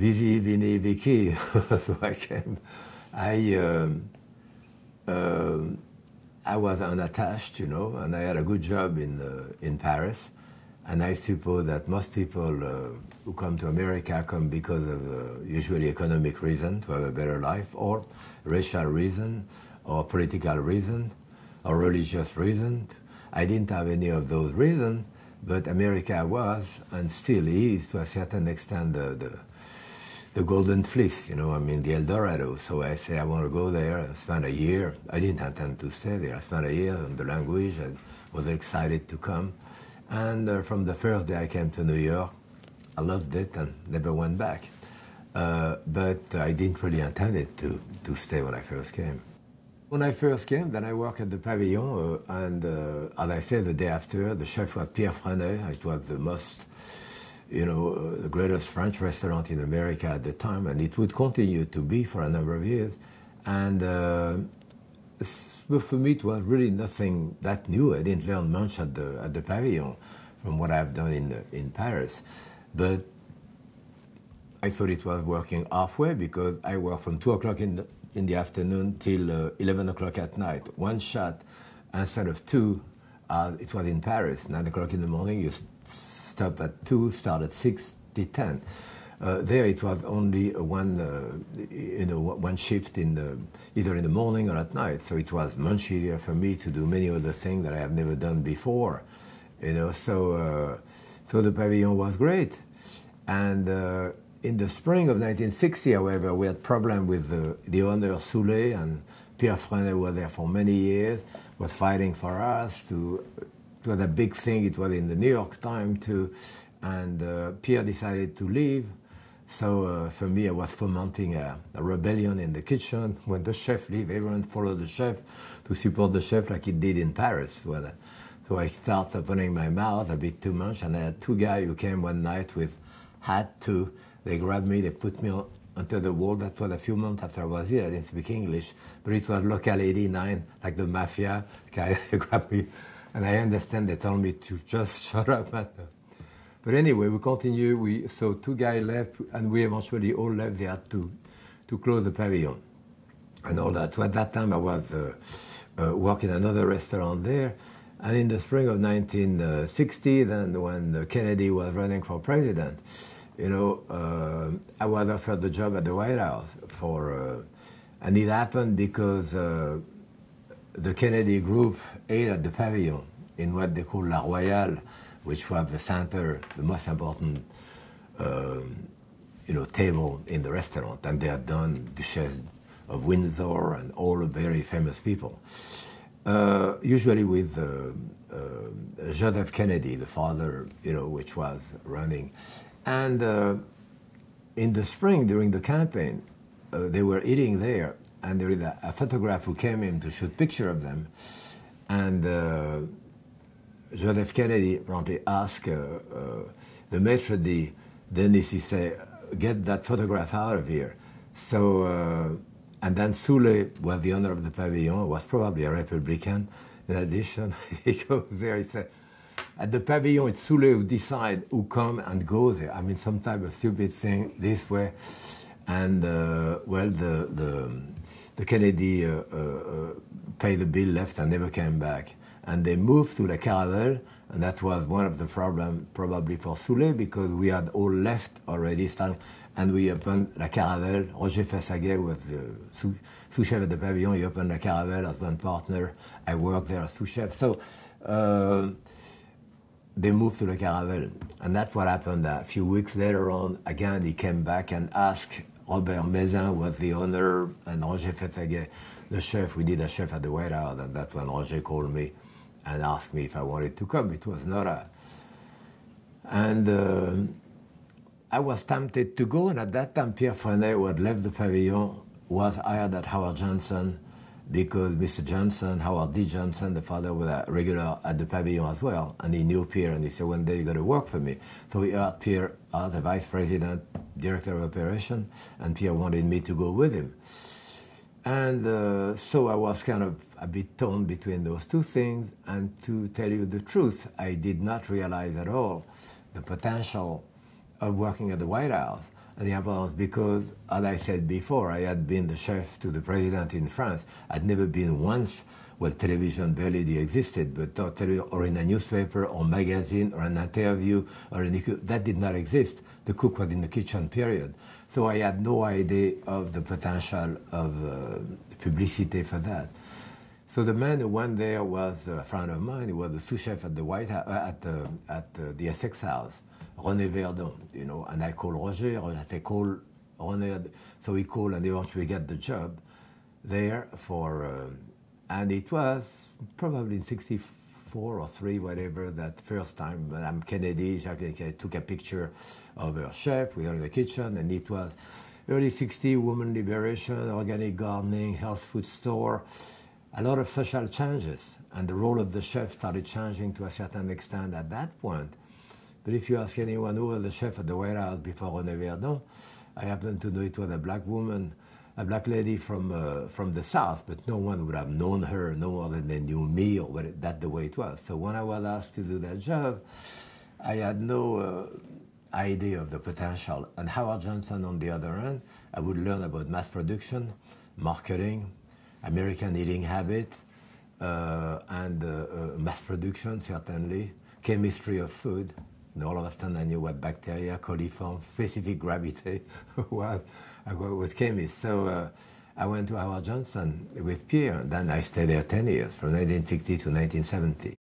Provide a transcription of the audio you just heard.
Visi, Vini, so I came. I, um, um, I was unattached, you know, and I had a good job in, uh, in Paris. And I suppose that most people uh, who come to America come because of uh, usually economic reason to have a better life, or racial reason, or political reason, or religious reason. I didn't have any of those reasons, but America was and still is to a certain extent the, the, the golden fleece, you know, I mean the El Dorado. So I say I want to go there, I spend a year. I didn't intend to stay there. I spent a year on the language. I was excited to come. And uh, from the first day I came to New York, I loved it and never went back. Uh, but I didn't really intend it to, to stay when I first came. When I first came, then I worked at the Pavillon, uh, and uh, as I said, the day after, the chef was Pierre Franey. It was the most, you know, uh, the greatest French restaurant in America at the time, and it would continue to be for a number of years. And uh, for me, it was really nothing that new. I didn't learn much at the at the Pavillon from what I've done in the, in Paris, but I thought it was working halfway because I worked from two o'clock in the in the afternoon till uh, 11 o'clock at night. One shot instead of two, uh, it was in Paris, 9 o'clock in the morning, you stop at 2, start at 6, till 10. Uh, there it was only one, uh, you know, one shift in the, either in the morning or at night. So it was much easier for me to do many other things that I have never done before. You know, so, uh, so the pavilion was great. And uh, in the spring of 1960, however, we had problem with the, owner Soule and Pierre Franey was there for many years, was fighting for us to, it was a big thing, it was in the New York Times too, and uh, Pierre decided to leave. So uh, for me, I was fomenting a, a, rebellion in the kitchen. When the chef leave, everyone followed the chef to support the chef like he did in Paris. So I started opening my mouth a bit too much, and I had two guys who came one night with hat to they grabbed me, they put me onto the wall. That was a few months after I was here. I didn't speak English, but it was local 89, like the mafia. Guy grabbed me, and I understand they told me to just shut up. But anyway, we continue. We so two guys left, and we eventually all left. They had to to close the pavilion and all that. So at that time, I was uh, uh, working another restaurant there. And in the spring of 1960, then when Kennedy was running for president, you know, uh, I was offered the job at the White House for, uh, and it happened because uh, the Kennedy group ate at the pavilion in what they call La Royale, which was the center, the most important, um, you know, table in the restaurant, and they had done Duchess of Windsor and all the very famous people. Uh, usually with uh, uh, Joseph Kennedy, the father, you know, which was running. And uh, in the spring, during the campaign, uh, they were eating there, and there is a, a, photograph who came in to shoot picture of them. And uh, Joseph Kennedy promptly asked uh, uh, the maitre d' Denis, he said, get that photograph out of here. So, uh, and then Soule was the owner of the pavilion, was probably a Republican. In addition, he goes there, he said, at the pavilion, it's Soule who decide who come and go there. I mean, some type of stupid thing this way. And, uh, well, the, the, the Kennedy uh, uh, paid the bill, left, and never came back. And they moved to La Caravelle, and that was one of the problems probably for Soule, because we had all left already, starting, and we opened La Caravelle. Roger Fessaguet was the sous, sous chef at the pavilion. He opened La Caravelle as one partner. I worked there as sous chef. So, uh, they moved to the Caravelle. And that's what happened a few weeks later on. Again, he came back and asked Robert Meyzen was the owner and Roger Fessaguet, the chef. We did a chef at the White House, and that's when Roger called me and asked me if I wanted to come. It was not a... And uh, I was tempted to go, and at that time, Pierre Franey, who had left the pavilion, was hired at Howard Johnson because Mr. Johnson, Howard D. Johnson, the father, was a regular at the pavilion as well, and he knew Pierre, and he said, one day you're going to work for me. So he hired Pierre as the vice president, director of operation, and Pierre wanted me to go with him. And uh, so I was kind of a bit torn between those two things, and to tell you the truth, I did not realize at all the potential of working at the White House. And the importance because, as I said before, I had been the chef to the president in France. I'd never been once well, television barely existed, but not or in a newspaper or magazine or an interview or an, that did not exist. The cook was in the kitchen, period. So I had no idea of the potential of uh, publicity for that. So the man who went there was a friend of mine. He was the sous chef at the White House, uh, at, uh, at uh, the Essex House, René Verdon, you know. And I called Roger. I said, call René. So he called and eventually got the job there for, uh, and it was probably in 64 or 3, whatever, that first time Madame Kennedy Jacques took a picture of her chef with her in the kitchen, and it was early 60s, woman liberation, organic gardening, health food store a lot of social changes, and the role of the chef started changing to a certain extent at that point. But if you ask anyone who was the chef at the White House before René Verdon, I happen to know it was a black woman, a black lady from uh, from the South, but no one would have known her no more than they knew me, or what that the way it was. So when I was asked to do that job, I had no uh, idea of the potential. And Howard Johnson, on the other hand, I would learn about mass production, marketing, American eating habit, uh, and uh, uh, mass production, certainly, chemistry of food. And all of a sudden, I knew what bacteria, coliform, specific gravity was. I was chemist. So uh, I went to Howard Johnson with Pierre. Then I stayed there 10 years, from 1960 to 1970.